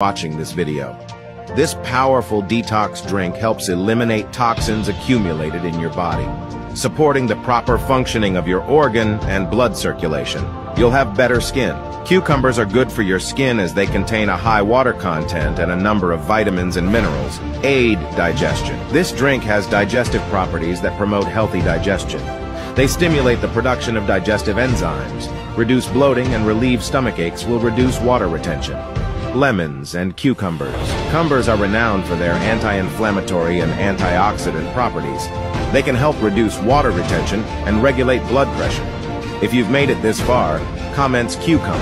watching this video. This powerful detox drink helps eliminate toxins accumulated in your body, supporting the proper functioning of your organ and blood circulation. You'll have better skin. Cucumbers are good for your skin as they contain a high water content and a number of vitamins and minerals, aid digestion. This drink has digestive properties that promote healthy digestion. They stimulate the production of digestive enzymes, reduce bloating and relieve stomach aches will reduce water retention. Lemons and cucumbers. Cumbers are renowned for their anti-inflammatory and antioxidant properties. They can help reduce water retention and regulate blood pressure. If you've made it this far, comments cucumber.